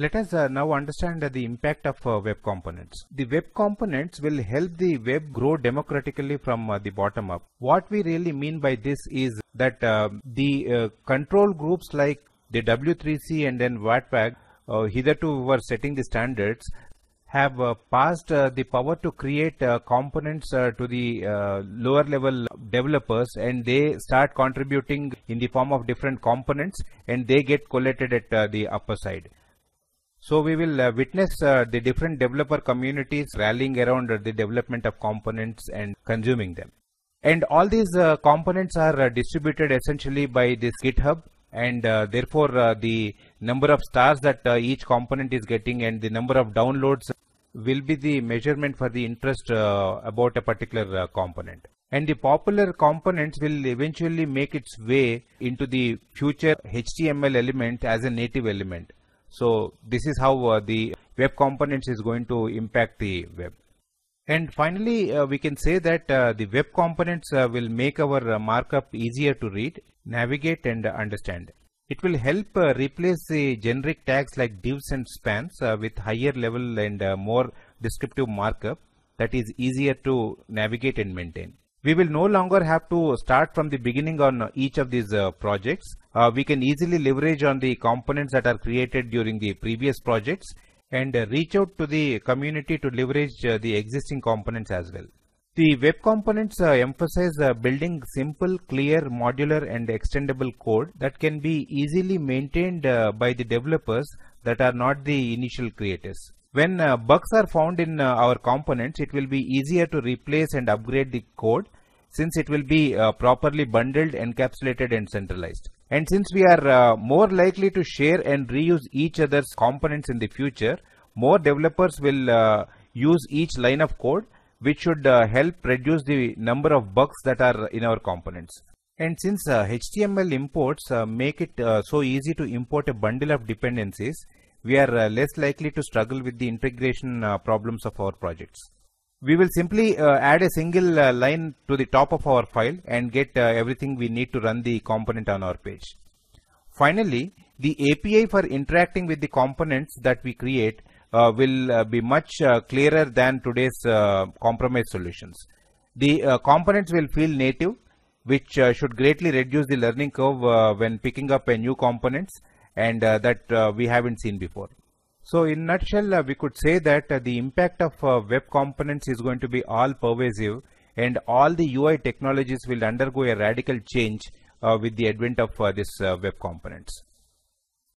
Let us uh, now understand uh, the impact of uh, web components. The web components will help the web grow democratically from uh, the bottom up. What we really mean by this is that uh, the uh, control groups like the W3C and then uh, hitherto were setting the standards have passed the power to create components to the lower level developers and they start contributing in the form of different components and they get collated at the upper side. So we will uh, witness uh, the different developer communities rallying around uh, the development of components and consuming them. And all these uh, components are uh, distributed essentially by this GitHub and uh, therefore the number of stars that each component is getting and the number of downloads will be the measurement for the interest about a particular component. And the popular components will eventually make its way into the future HTML element as a native element. So this is how uh, the web components is going to impact the web. And finally, uh, we can say that uh, the web components uh, will make our uh, markup easier to read, navigate and understand. It will help uh, replace the generic tags like divs and spans with higher level and more descriptive markup that is easier to navigate and maintain. We will no longer have to start from the beginning on each of these uh, projects. Uh, we can easily leverage on the components that are created during the previous projects and uh, reach out to the community to leverage uh, the existing components as well. The web components uh, emphasize uh, building simple, clear, modular and extendable code that can be easily maintained by the developers that are not the initial creators. When uh, bugs are found in uh, our components, it will be easier to replace and upgrade the code since it will be uh, properly bundled, encapsulated and centralized. And since we are uh, more likely to share and reuse each other's components in the future, more developers will uh, use each line of code which should uh, help reduce the number of bugs that are in our components. And since HTML imports make it so easy to import a bundle of dependencies, we are uh, less likely to struggle with the integration uh, problems of our projects. We will simply uh, add a single line to the top of our file and get everything we need to run the component on our page. Finally, the API for interacting with the components that we create uh, will uh, be much uh, clearer than today's compromise solutions. The components will feel native, which should greatly reduce the learning curve when picking up a new components and uh, that uh, we haven't seen before. So in nutshell, uh, we could say that the impact of web components is going to be all pervasive and all the UI technologies will undergo a radical change with the advent of this web components.